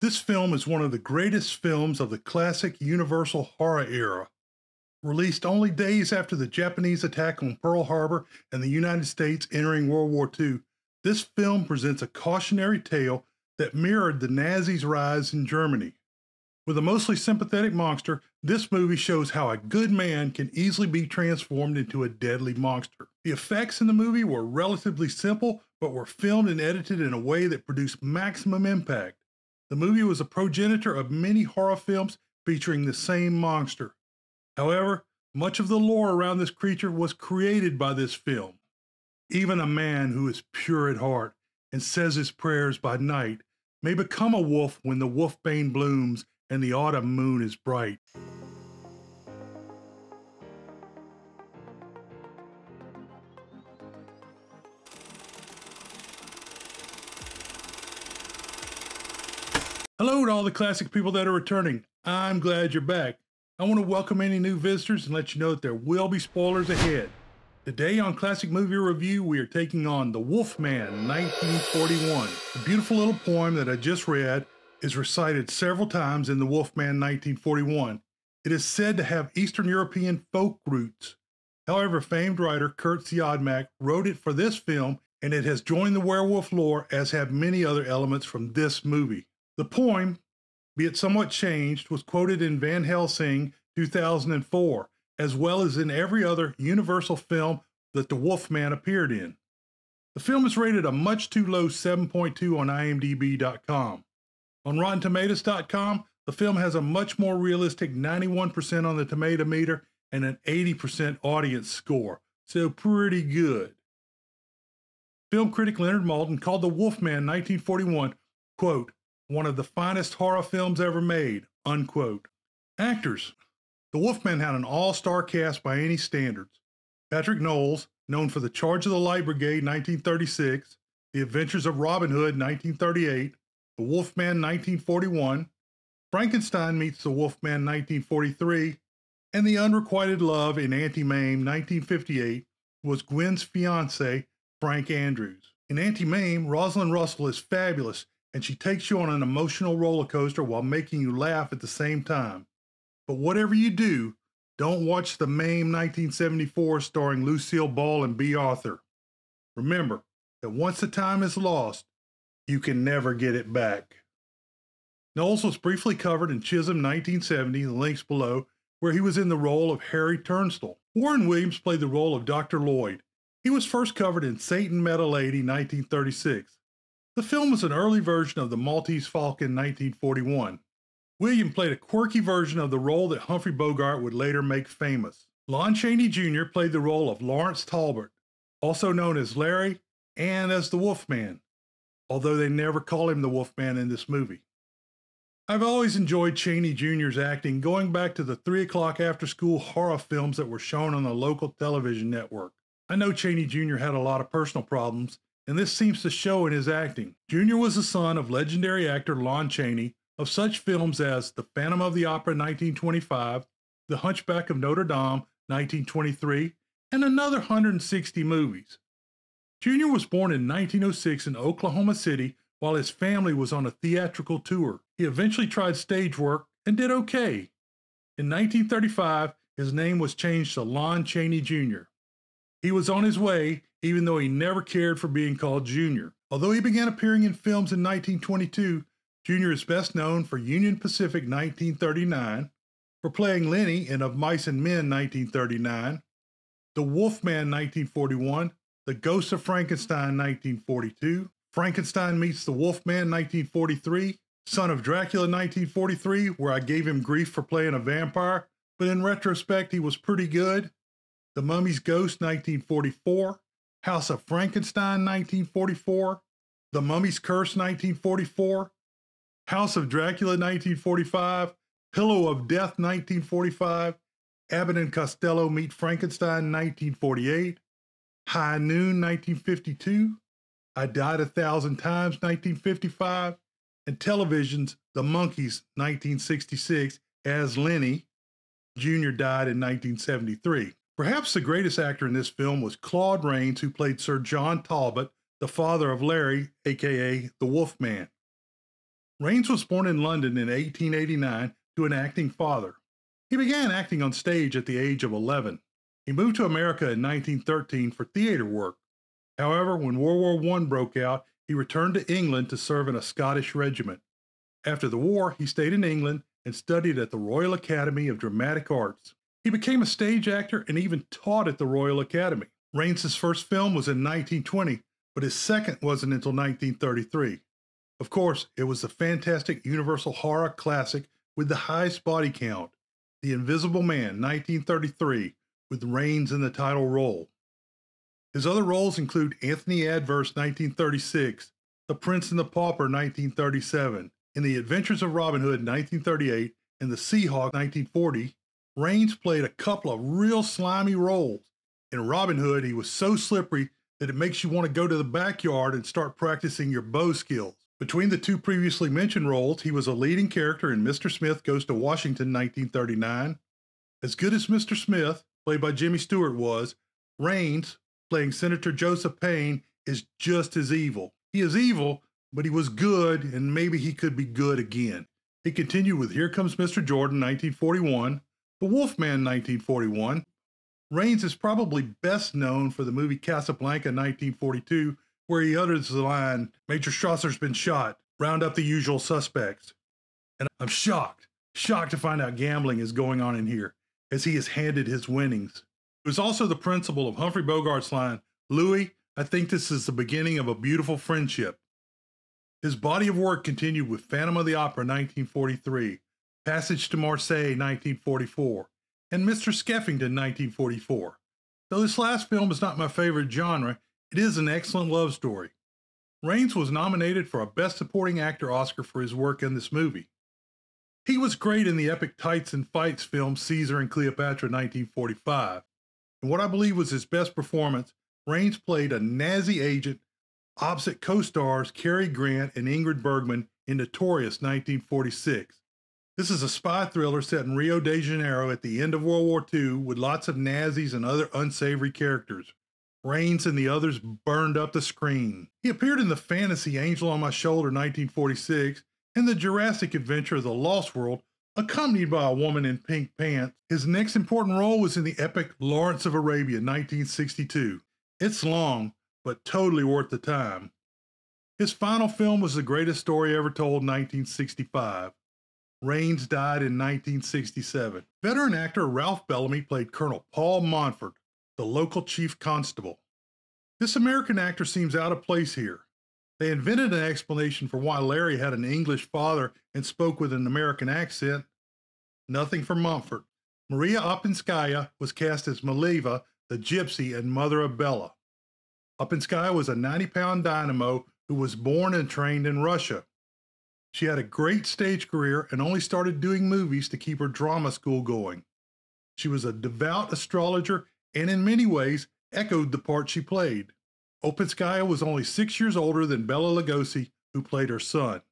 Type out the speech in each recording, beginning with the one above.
This film is one of the greatest films of the classic Universal horror era. Released only days after the Japanese attack on Pearl Harbor and the United States entering World War II, this film presents a cautionary tale that mirrored the Nazis' rise in Germany. With a mostly sympathetic monster, this movie shows how a good man can easily be transformed into a deadly monster. The effects in the movie were relatively simple, but were filmed and edited in a way that produced maximum impact. The movie was a progenitor of many horror films featuring the same monster. However, much of the lore around this creature was created by this film. Even a man who is pure at heart and says his prayers by night may become a wolf when the wolfbane blooms and the autumn moon is bright. Hello to all the classic people that are returning. I'm glad you're back. I want to welcome any new visitors and let you know that there will be spoilers ahead. Today on Classic Movie Review, we are taking on The Wolfman 1941. The beautiful little poem that I just read is recited several times in The Wolfman 1941. It is said to have Eastern European folk roots. However, famed writer Curt Siodmak wrote it for this film and it has joined the werewolf lore as have many other elements from this movie. The poem, be it somewhat changed, was quoted in Van Helsing 2004, as well as in every other Universal film that the Wolfman appeared in. The film is rated a much too low 7.2 on IMDb.com. On RottenTomatoes.com, the film has a much more realistic 91% on the tomato meter and an 80% audience score, so pretty good. Film critic Leonard Maltin called The Wolfman 1941, quote, one of the finest horror films ever made, unquote. Actors. The Wolfman had an all-star cast by any standards. Patric Knowles, known for The Charge of the Light Brigade 1936, The Adventures of Robin Hood 1938, The Wolfman 1941, Frankenstein meets The Wolfman 1943, and The Unrequited Love in Auntie Mame 1958 was Gwen's fiance, Frank Andrews. In Auntie Mame, Rosalind Russell is fabulous and she takes you on an emotional roller coaster while making you laugh at the same time. But whatever you do, don't watch the Mame 1974 starring Lucille Ball and Bea Arthur. Remember that once the time is lost, you can never get it back. Knowles was briefly covered in Chisum 1970, the links below, where he was in the role of Harry Tunstall. Warren Williams played the role of Dr. Lloyd. He was first covered in Satan Met a Lady 1936. The film was an early version of The Maltese Falcon 1941. William played a quirky version of the role that Humphrey Bogart would later make famous. Lon Chaney Jr. played the role of Lawrence Talbot, also known as Larry and as the Wolfman, although they never call him the Wolfman in this movie. I've always enjoyed Chaney Jr.'s acting going back to the 3 o'clock after school horror films that were shown on the local television network. I know Chaney Jr. had a lot of personal problems, and this seems to show in his acting. Jr. was the son of legendary actor Lon Chaney of such films as The Phantom of the Opera 1925, The Hunchback of Notre Dame 1923, and another 160 movies. Jr. was born in 1906 in Oklahoma City while his family was on a theatrical tour. He eventually tried stage work and did okay. In 1935, his name was changed to Lon Chaney Jr. He was on his way, even though he never cared for being called Junior. Although he began appearing in films in 1922, Junior is best known for Union Pacific 1939, for playing Lenny in Of Mice and Men 1939, The Wolfman 1941, The Ghost of Frankenstein 1942, Frankenstein Meets the Wolfman 1943, Son of Dracula 1943, where I gave him grief for playing a vampire, but in retrospect, he was pretty good. The Mummy's Ghost 1944, House of Frankenstein 1944, The Mummy's Curse 1944, House of Dracula 1945, Pillow of Death 1945, Abbott and Costello Meet Frankenstein 1948, High Noon 1952, I Died a Thousand Times 1955, and television's The Monkees 1966 as Lenny. Jr. died in 1973. Perhaps the greatest actor in this film was Claude Rains, who played Sir John Talbot, the father of Larry, aka the Wolfman. Rains was born in London in 1889 to an acting father. He began acting on stage at the age of 11. He moved to America in 1913 for theater work. However, when World War I broke out, he returned to England to serve in a Scottish regiment. After the war, he stayed in England and studied at the Royal Academy of Dramatic Arts. He became a stage actor and even taught at the Royal Academy. Rains' first film was in 1920, but his second wasn't until 1933. Of course, it was the fantastic Universal horror classic with the highest body count, The Invisible Man, 1933, with Rains in the title role. His other roles include Anthony Adverse, 1936, The Prince and the Pauper, 1937, In the Adventures of Robin Hood, 1938, and The Seahawk, 1940. Rains played a couple of real slimy roles. In Robin Hood, he was so slippery that it makes you want to go to the backyard and start practicing your bow skills. Between the two previously mentioned roles, he was a leading character in Mr. Smith Goes to Washington 1939. As good as Mr. Smith, played by Jimmy Stewart, was, Rains, playing Senator Joseph Payne, is just as evil. He is evil, but he was good, and maybe he could be good again. He continued with Here Comes Mr. Jordan 1941, The Wolfman 1941, Rains is probably best known for the movie Casablanca 1942, where he utters the line, Major Strasser's been shot, round up the usual suspects. And I'm shocked, shocked to find out gambling is going on in here, as he is handed his winnings. It was also the principle of Humphrey Bogart's line, Louis, I think this is the beginning of a beautiful friendship. His body of work continued with Phantom of the Opera 1943, Passage to Marseille 1944, and Mr. Skeffington 1944. Though this last film is not my favorite genre, it is an excellent love story. Rains was nominated for a Best Supporting Actor Oscar for his work in this movie. He was great in the epic Tights and Fights film Caesar and Cleopatra 1945. In what I believe was his best performance, Rains played a Nazi agent opposite co stars Cary Grant and Ingrid Bergman in Notorious 1946. This is a spy thriller set in Rio de Janeiro at the end of World War II with lots of Nazis and other unsavory characters. Rains and the others burned up the screen. He appeared in the fantasy Angel on My Shoulder 1946 and the Jurassic Adventure of the Lost World, accompanied by a woman in pink pants. His next important role was in the epic Lawrence of Arabia 1962. It's long, but totally worth the time. His final film was The Greatest Story Ever Told 1965. Rains died in 1967. Veteran actor Ralph Bellamy played Colonel Paul Montfort, the local chief constable. This American actor seems out of place here. They invented an explanation for why Larry had an English father and spoke with an American accent. Nothing for Montfort. Maria Ouspenskaya was cast as Maleva, the gypsy and mother of Bela. Ouspenskaya was a 90 pound dynamo who was born and trained in Russia. She had a great stage career and only started doing movies to keep her drama school going. She was a devout astrologer and, in many ways, echoed the part she played. Ouspenskaya was only six years older than Bela Lugosi, who played her son.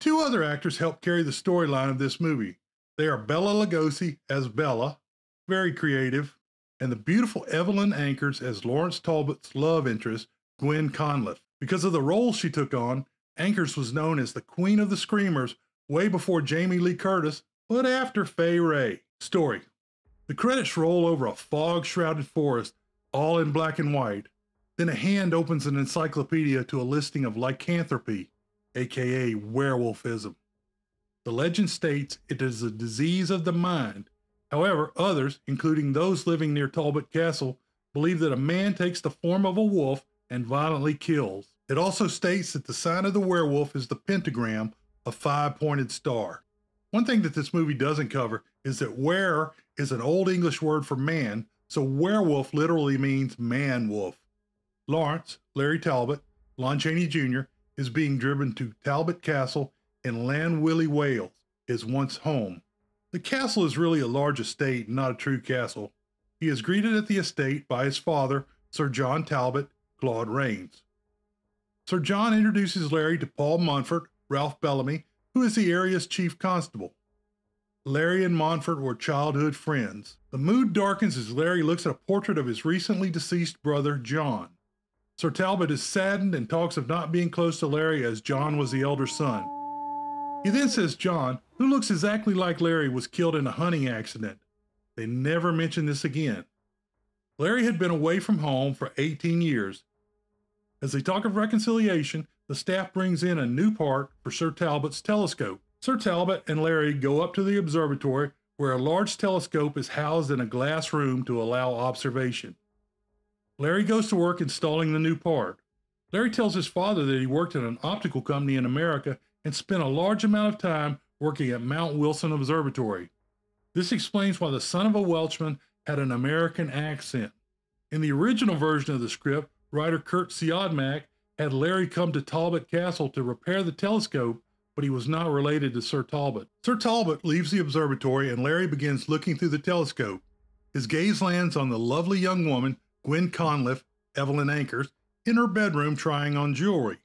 Two other actors helped carry the storyline of this movie. They are Bela Lugosi as Bela, very creative, and the beautiful Evelyn Ankers as Lawrence Talbot's love interest, Gwen Conliffe. Because of the role she took on, Ankers was known as the Queen of the Screamers way before Jamie Lee Curtis, but after Fay Wray. Story The credits roll over a fog shrouded forest, all in black and white. Then a hand opens an encyclopedia to a listing of lycanthropy, aka werewolfism. The legend states it is a disease of the mind. However, others, including those living near Talbot Castle, believe that a man takes the form of a wolf and violently kills. It also states that the sign of the werewolf is the pentagram, a five pointed star. One thing that this movie doesn't cover is that were is an old English word for man, so werewolf literally means man wolf. Lawrence, Larry Talbot, Lon Chaney Jr., is being driven to Talbot Castle in Llanwelly, Wales, his once home. The castle is really a large estate, not a true castle. He is greeted at the estate by his father, Sir John Talbot, Claude Rains. Sir John introduces Larry to Paul Montfort, Ralph Bellamy, who is the area's chief constable. Larry and Montfort were childhood friends. The mood darkens as Larry looks at a portrait of his recently deceased brother, John. Sir Talbot is saddened and talks of not being close to Larry as John was the elder son. He then says John, who looks exactly like Larry, was killed in a hunting accident. They never mention this again. Larry had been away from home for 18 years. As they talk of reconciliation, the staff brings in a new part for Sir Talbot's telescope. Sir Talbot and Larry go up to the observatory where a large telescope is housed in a glass room to allow observation. Larry goes to work installing the new part. Larry tells his father that he worked at an optical company in America and spent a large amount of time working at Mount Wilson Observatory. This explains why the son of a Welshman had an American accent. In the original version of the script, writer Curt Siodmak had Larry come to Talbot Castle to repair the telescope, but he was not related to Sir Talbot. Sir Talbot leaves the observatory and Larry begins looking through the telescope. His gaze lands on the lovely young woman, Gwen Conliffe, Evelyn Ankers, in her bedroom trying on jewelry.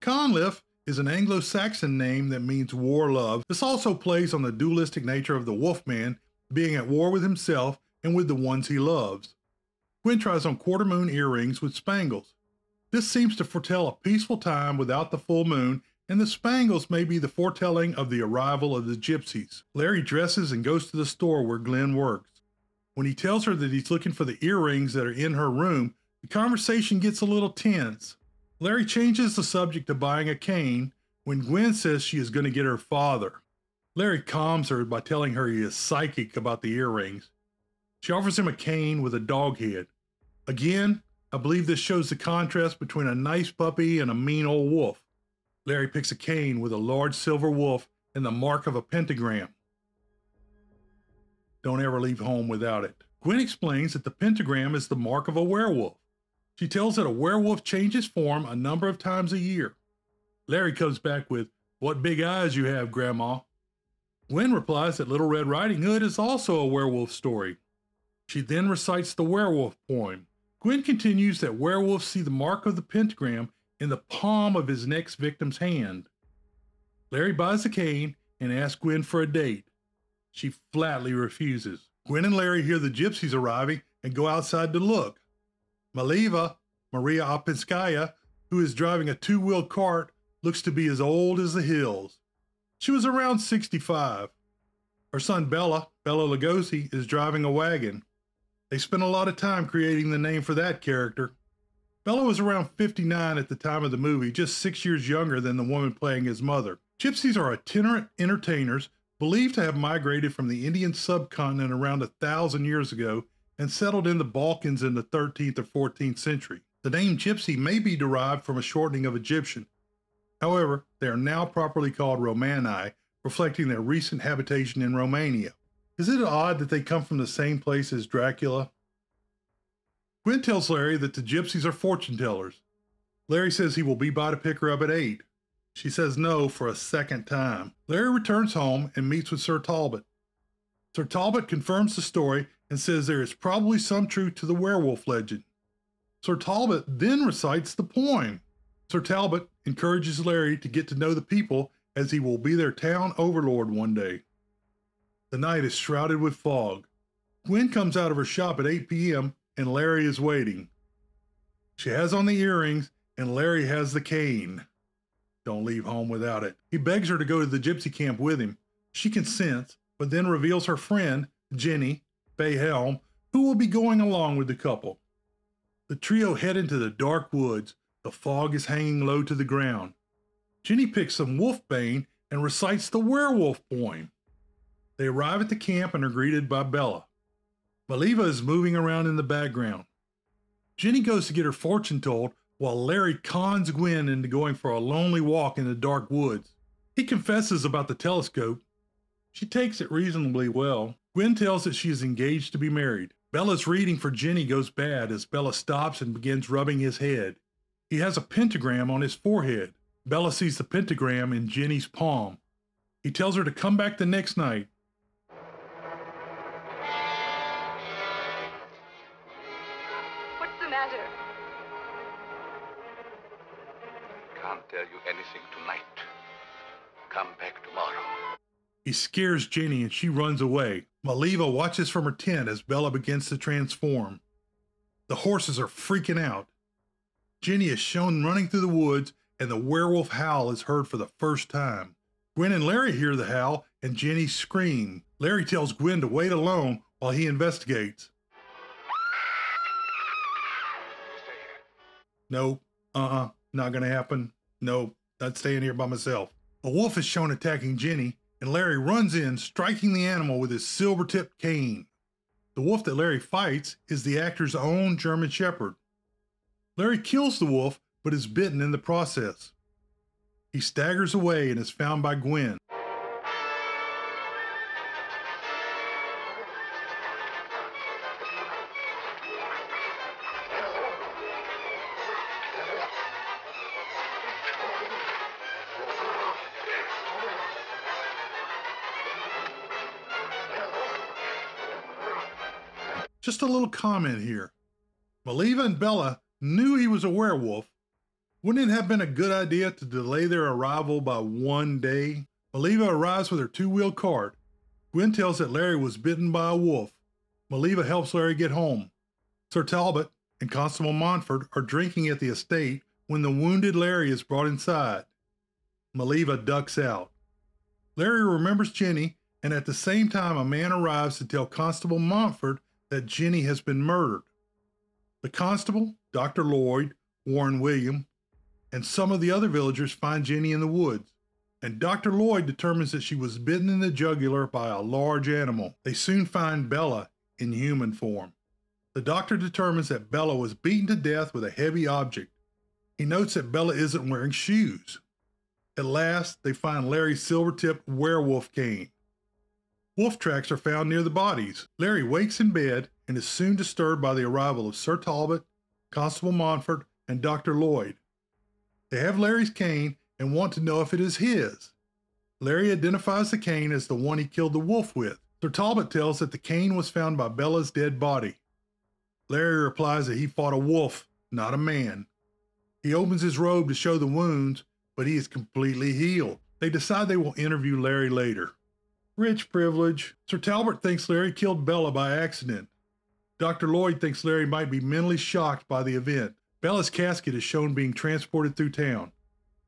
Conliffe is an Anglo Saxon name that means war love. This also plays on the dualistic nature of the Wolfman being at war with himself and with the ones he loves. Gwen tries on quarter moon earrings with spangles. This seems to foretell a peaceful time without the full moon, and the spangles may be the foretelling of the arrival of the gypsies. Larry dresses and goes to the store where Gwen works. When he tells her that he's looking for the earrings that are in her room, the conversation gets a little tense. Larry changes the subject to buying a cane when Gwen says she is going to get her father. Larry calms her by telling her he is psychic about the earrings. She offers him a cane with a dog head. Again, I believe this shows the contrast between a nice puppy and a mean old wolf. Larry picks a cane with a large silver wolf and the mark of a pentagram. Don't ever leave home without it. Gwen explains that the pentagram is the mark of a werewolf. She tells that a werewolf changes form a number of times a year. Larry comes back with, What big eyes you have, Grandma. Gwen replies that Little Red Riding Hood is also a werewolf story. She then recites the werewolf poem. Gwen continues that werewolves see the mark of the pentagram in the palm of his next victim's hand. Larry buys a cane and asks Gwen for a date. She flatly refuses. Gwen and Larry hear the gypsies arriving and go outside to look. Maleva, Maria Ouspenskaya, who is driving a two wheeled cart, looks to be as old as the hills. She was around 65. Her son Bela, Bela Lugosi, is driving a wagon. They spent a lot of time creating the name for that character. Bela was around 59 at the time of the movie, just six years younger than the woman playing his mother. Gypsies are itinerant entertainers believed to have migrated from the Indian subcontinent around a thousand years ago and settled in the Balkans in the 13th or 14th century. The name Gypsy may be derived from a shortening of Egyptian. However, they are now properly called Romani, reflecting their recent habitation in Romania. Is it odd that they come from the same place as Dracula? Gwen tells Larry that the gypsies are fortune tellers. Larry says he will be by to pick her up at 8. She says no for a second time. Larry returns home and meets with Sir Talbot. Sir Talbot confirms the story and says there is probably some truth to the werewolf legend. Sir Talbot then recites the poem. Sir Talbot encourages Larry to get to know the people as he will be their town overlord one day. The night is shrouded with fog. Gwen comes out of her shop at 8 p.m. and Larry is waiting. She has on the earrings and Larry has the cane. Don't leave home without it. He begs her to go to the gypsy camp with him. She consents, but then reveals her friend, Jenny, Fay Helm, who will be going along with the couple. The trio head into the dark woods. The fog is hanging low to the ground. Jenny picks some wolfbane and recites the werewolf poem. They arrive at the camp and are greeted by Bela. Maleva is moving around in the background. Jenny goes to get her fortune told while Larry cons Gwen into going for a lonely walk in the dark woods. He confesses about the telescope. She takes it reasonably well. Gwen tells that she is engaged to be married. Bela's reading for Jenny goes bad as Bela stops and begins rubbing his head. He has a pentagram on his forehead. Bela sees the pentagram in Jenny's palm. He tells her to come back the next night. He scares Jenny and she runs away. Maleva watches from her tent as Bela begins to transform. The horses are freaking out. Jenny is shown running through the woods and the werewolf howl is heard for the first time. Gwen and Larry hear the howl and Jenny scream. Larry tells Gwen to wait alone while he investigates. Nope. Uh-uh. Not gonna happen. Nope. Not staying here by myself. A wolf is shown attacking Jenny, and Larry runs in, striking the animal with his silver-tipped cane. The wolf that Larry fights is the actor's own German Shepherd. Larry kills the wolf, but is bitten in the process. He staggers away and is found by Gwen. Just a little comment here. Maleva and Bela knew he was a werewolf. Wouldn't it have been a good idea to delay their arrival by one day? Maleva arrives with her two wheel cart. Gwen tells that Larry was bitten by a wolf. Maleva helps Larry get home. Sir Talbot and Constable Montfort are drinking at the estate when the wounded Larry is brought inside. Maleva ducks out. Larry remembers Jenny, and at the same time, a man arrives to tell Constable Montfort that Jenny has been murdered. The constable, Dr. Lloyd, Warren William, and some of the other villagers find Jenny in the woods, and Dr. Lloyd determines that she was bitten in the jugular by a large animal. They soon find Bela in human form. The doctor determines that Bela was beaten to death with a heavy object. He notes that Bela isn't wearing shoes. At last, they find Larry's silver tipped werewolf cane. Wolf tracks are found near the bodies. Larry wakes in bed and is soon disturbed by the arrival of Sir Talbot, Constable Montfort, and Dr. Lloyd. They have Larry's cane and want to know if it is his. Larry identifies the cane as the one he killed the wolf with. Sir Talbot tells that the cane was found by Bela's dead body. Larry replies that he fought a wolf, not a man. He opens his robe to show the wounds, but he is completely healed. They decide they will interview Larry later. Rich privilege. Sir Talbot thinks Larry killed Bela by accident. Dr. Lloyd thinks Larry might be mentally shocked by the event. Bela's casket is shown being transported through town.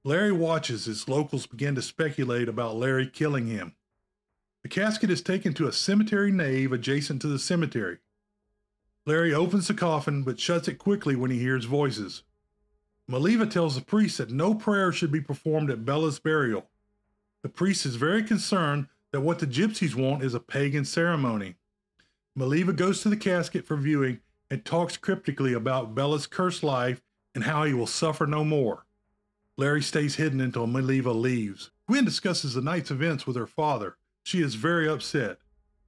Larry watches as locals begin to speculate about Larry killing him. The casket is taken to a cemetery nave adjacent to the cemetery. Larry opens the coffin but shuts it quickly when he hears voices. Maleva tells the priest that no prayer should be performed at Bela's burial. The priest is very concerned that what the gypsies want is a pagan ceremony. Maleva goes to the casket for viewing and talks cryptically about Bela's cursed life and how he will suffer no more. Larry stays hidden until Maleva leaves. Gwen discusses the night's events with her father. She is very upset.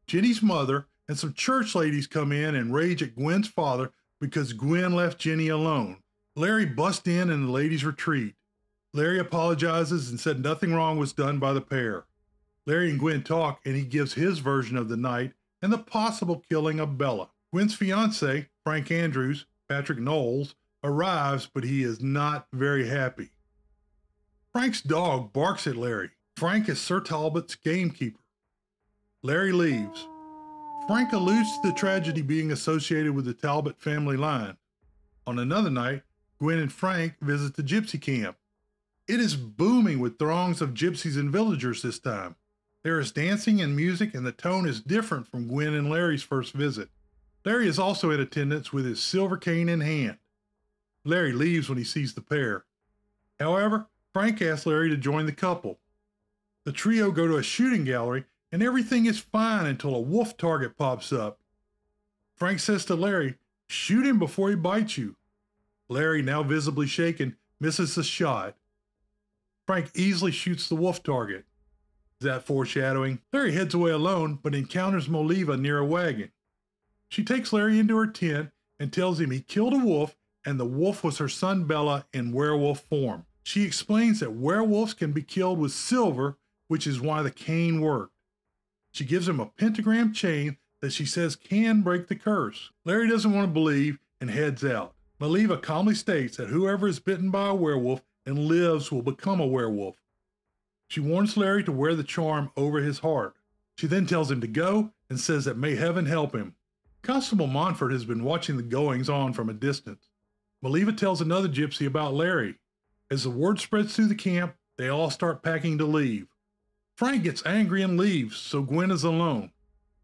Jenny's mother and some church ladies come in and rage at Gwen's father because Gwen left Jenny alone. Larry busts in and the ladies retreat. Larry apologizes and said nothing wrong was done by the pair. Larry and Gwen talk and he gives his version of the night and the possible killing of Bela. Gwen's fiance, Frank Andrews, Patric Knowles, arrives, but he is not very happy. Frank's dog barks at Larry. Frank is Sir Talbot's gamekeeper. Larry leaves. Frank alludes to the tragedy being associated with the Talbot family line. On another night, Gwen and Frank visit the gypsy camp. It is booming with throngs of gypsies and villagers this time. There is dancing and music, and the tone is different from Gwen and Larry's first visit. Larry is also in attendance with his silver cane in hand. Larry leaves when he sees the pair. However, Frank asks Larry to join the couple. The trio go to a shooting gallery, and everything is fine until a wolf target pops up. Frank says to Larry, Shoot him before he bites you. Larry, now visibly shaken, misses the shot. Frank easily shoots the wolf target. Is that foreshadowing? Larry heads away alone, but encounters Maleva near a wagon. She takes Larry into her tent and tells him he killed a wolf and the wolf was her son Bela in werewolf form. She explains that werewolves can be killed with silver, which is why the cane worked. She gives him a pentagram chain that she says can break the curse. Larry doesn't want to believe and heads out. Maleva calmly states that whoever is bitten by a werewolf and lives will become a werewolf. She warns Larry to wear the charm over his heart. She then tells him to go and says that may heaven help him. Constable Montfort has been watching the goings on from a distance. Maleva tells another gypsy about Larry. As the word spreads through the camp, they all start packing to leave. Frank gets angry and leaves, so Gwen is alone.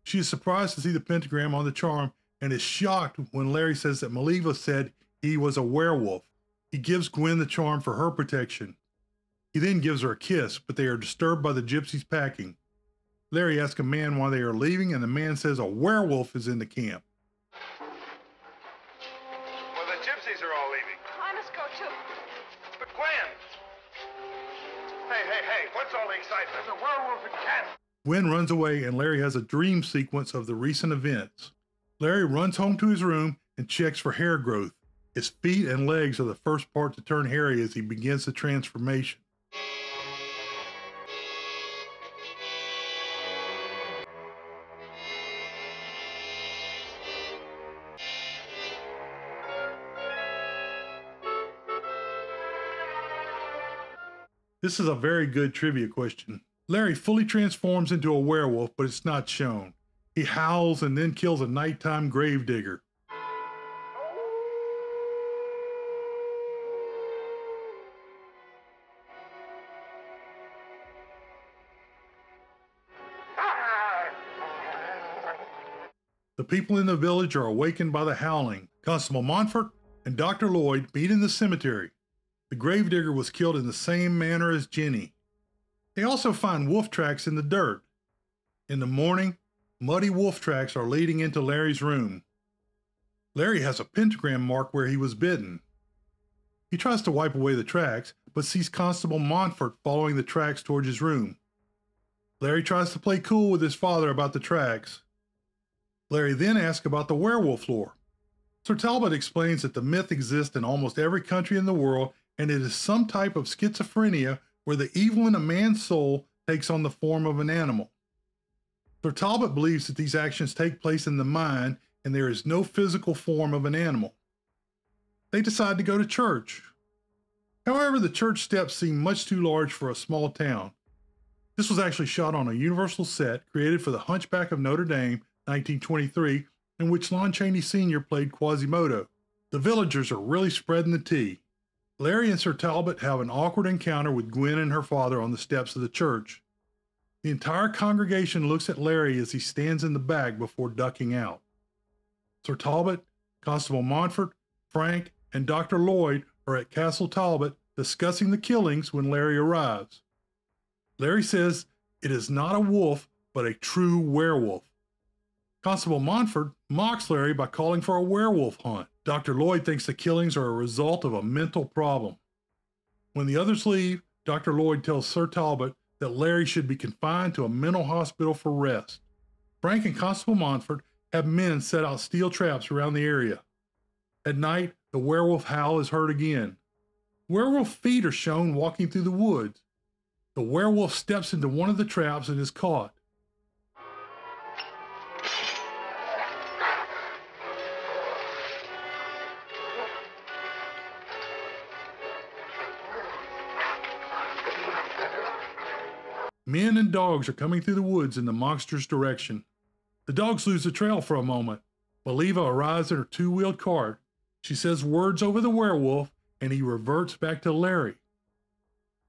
She is surprised to see the pentagram on the charm and is shocked when Larry says that Maleva said he was a werewolf. He gives Gwen the charm for her protection. He then gives her a kiss, but they are disturbed by the gypsies packing. Larry asks a man why they are leaving, and the man says a werewolf is in the camp. Well, the gypsies are all leaving. I must go too. But Gwen! Hey, hey, hey, what's all the excitement? There's a werewolf in camp. Gwen runs away, and Larry has a dream sequence of the recent events. Larry runs home to his room and checks for hair growth. His feet and legs are the first part to turn hairy as he begins the transformation. This is a very good trivia question. Larry fully transforms into a werewolf, but it's not shown. He howls and then kills a nighttime gravedigger. The people in the village are awakened by the howling. Constable Montfort and Dr. Lloyd meet in the cemetery. The gravedigger was killed in the same manner as Jenny. They also find wolf tracks in the dirt. In the morning, muddy wolf tracks are leading into Larry's room. Larry has a pentagram mark where he was bitten. He tries to wipe away the tracks, but sees Constable Montfort following the tracks towards his room. Larry tries to play cool with his father about the tracks. Larry then asks about the werewolf lore. Sir Talbot explains that the myth exists in almost every country in the world and it is some type of schizophrenia where the evil in a man's soul takes on the form of an animal. Sir Talbot believes that these actions take place in the mind and there is no physical form of an animal. They decide to go to church. However, the church steps seem much too large for a small town. This was actually shot on a Universal set created for The Hunchback of Notre Dame, 1923, in which Lon Chaney Sr. played Quasimodo. The villagers are really spreading the tea. Larry and Sir Talbot have an awkward encounter with Gwen and her father on the steps of the church. The entire congregation looks at Larry as he stands in the back before ducking out. Sir Talbot, Constable Montfort, Frank, and Dr. Lloyd are at Castle Talbot discussing the killings when Larry arrives. Larry says it is not a wolf, but a true werewolf. Constable Montfort mocks Larry by calling for a werewolf hunt. Dr. Lloyd thinks the killings are a result of a mental problem. When the others leave, Dr. Lloyd tells Sir Talbot that Larry should be confined to a mental hospital for rest. Frank and Constable Montfort have men set out steel traps around the area. At night, the werewolf howl is heard again. Werewolf feet are shown walking through the woods. The werewolf steps into one of the traps and is caught. Dogs are coming through the woods in the monster's direction. The dogs lose the trail for a moment. Maleva arrives in her two wheeled cart. She says words over the werewolf, and he reverts back to Larry.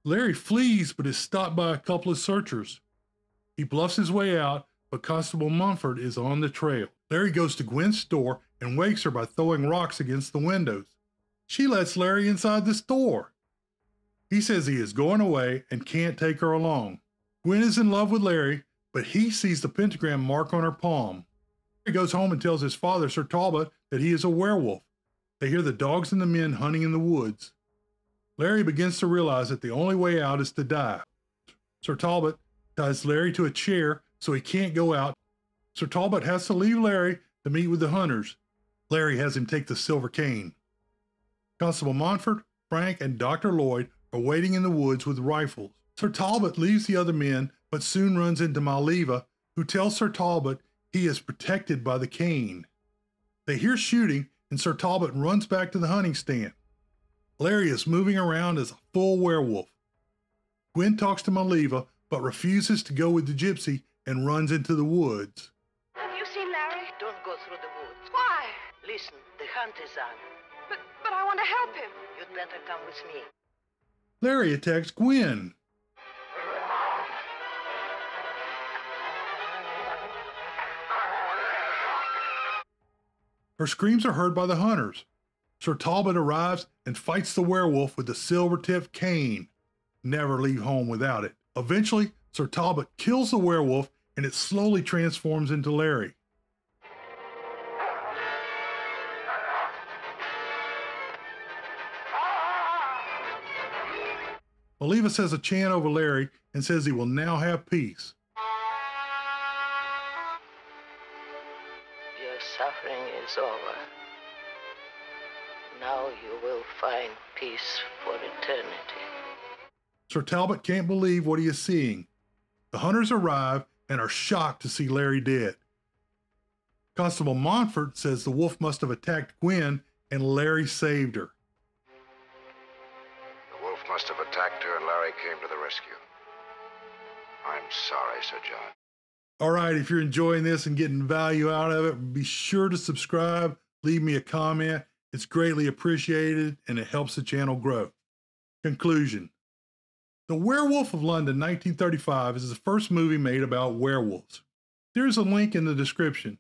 Larry flees but is stopped by a couple of searchers. He bluffs his way out, but Constable Montfort is on the trail. Larry goes to Gwen's store and wakes her by throwing rocks against the windows. She lets Larry inside the store. He says he is going away and can't take her along. Gwen is in love with Larry, but he sees the pentagram mark on her palm. He goes home and tells his father, Sir Talbot, that he is a werewolf. They hear the dogs and the men hunting in the woods. Larry begins to realize that the only way out is to die. Sir Talbot ties Larry to a chair so he can't go out. Sir Talbot has to leave Larry to meet with the hunters. Larry has him take the silver cane. Constable Montfort, Frank, and Dr. Lloyd are waiting in the woods with rifles. Sir Talbot leaves the other men, but soon runs into Maleva, who tells Sir Talbot he is protected by the cane. They hear shooting, and Sir Talbot runs back to the hunting stand. Larry is moving around as a full werewolf. Gwen talks to Maleva, but refuses to go with the gypsy and runs into the woods. Have you seen Larry? Don't go through the woods. Why? Listen, the hunt is on. But but I want to help him. You'd better come with me. Larry attacks Gwen. Her screams are heard by the hunters. Sir Talbot arrives and fights the werewolf with the silver tipped cane. Never leave home without it. Eventually, Sir Talbot kills the werewolf and it slowly transforms into Larry. Maleva says a chant over Larry and says he will now have peace. Find peace for eternity. Sir Talbot can't believe what he is seeing. The hunters arrive and are shocked to see Larry dead. Constable Montfort says the wolf must have attacked Gwen and Larry saved her. The wolf must have attacked her, and Larry came to the rescue. I'm sorry, Sir John. All right, if you're enjoying this and getting value out of it, be sure to subscribe, leave me a comment. It's greatly appreciated and it helps the channel grow. Conclusion The Werewolf of London 1935 is the first movie made about werewolves. There's a link in the description.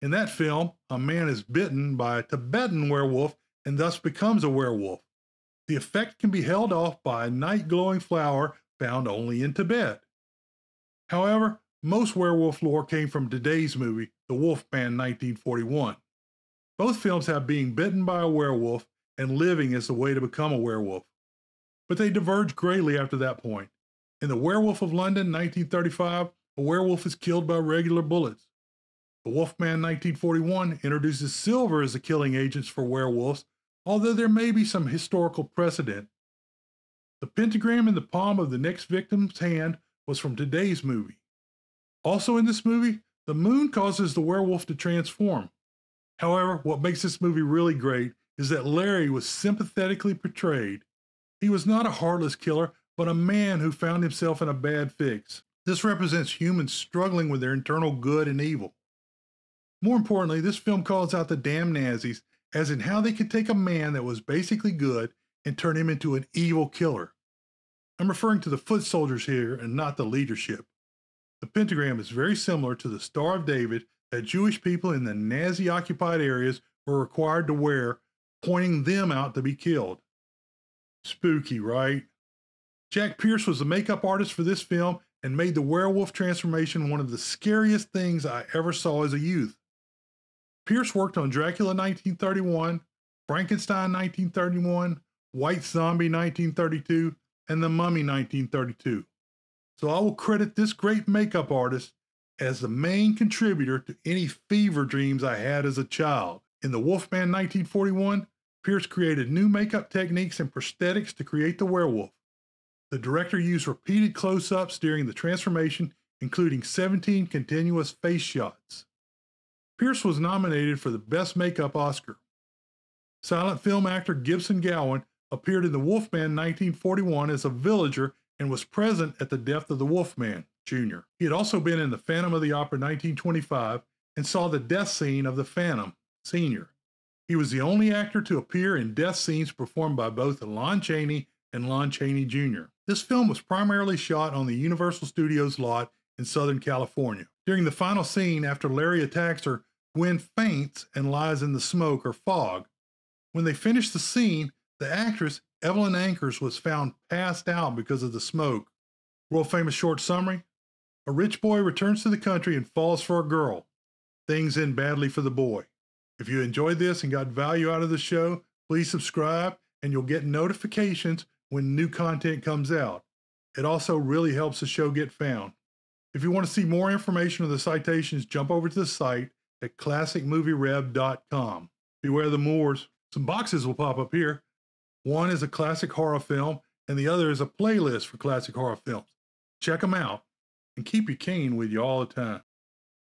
In that film, a man is bitten by a Tibetan werewolf and thus becomes a werewolf. The effect can be held off by a night glowing flower found only in Tibet. However, most werewolf lore came from today's movie, The Wolfman 1941. Both films have being bitten by a werewolf and living as the way to become a werewolf. But they diverge greatly after that point. In The Werewolf of London 1935, a werewolf is killed by regular bullets. The Wolfman 1941 introduces silver as the killing agents for werewolves, although there may be some historical precedent. The pentagram in the palm of the next victim's hand was from today's movie. Also in this movie, the moon causes the werewolf to transform. However, what makes this movie really great is that Larry was sympathetically portrayed. He was not a heartless killer, but a man who found himself in a bad fix. This represents humans struggling with their internal good and evil. More importantly, this film calls out the damn Nazis as in how they could take a man that was basically good and turn him into an evil killer. I'm referring to the foot soldiers here and not the leadership. The pentagram is very similar to the Star of David that Jewish people in the Nazi occupied areas were required to wear, pointing them out to be killed. Spooky, right? Jack Pierce was the makeup artist for this film and made the werewolf transformation one of the scariest things I ever saw as a youth. Pierce worked on Dracula 1931, Frankenstein 1931, White Zombie 1932, and The Mummy 1932. So I will credit this great makeup artist as the main contributor to any fever dreams I had as a child. In The Wolfman 1941, Pierce created new makeup techniques and prosthetics to create the werewolf. The director used repeated close ups during the transformation, including 17 continuous face shots. Pierce was nominated for the Best Makeup Oscar. Silent film actor Gibson Gowland appeared in The Wolfman 1941 as a villager and was present at the death of the Wolfman Jr. He had also been in The Phantom of the Opera 1925 and saw the death scene of the Phantom Sr. He was the only actor to appear in death scenes performed by both Lon Chaney and Lon Chaney Jr. This film was primarily shot on the Universal Studios lot in Southern California. During the final scene, after Larry attacks her, Gwen faints and lies in the smoke or fog. When they finished the scene, the actress, Evelyn Ankers, was found passed out because of the smoke. World famous short summary A rich boy returns to the country and falls for a girl. Things end badly for the boy. If you enjoyed this and got value out of the show, please subscribe and you'll get notifications when new content comes out. It also really helps the show get found. If you want to see more information on the citations, jump over to the site at classicmovierev.com. Beware the Moors. Some boxes will pop up here. One is a classic horror film, and the other is a playlist for classic horror films. Check them out and keep your cane with you all the time.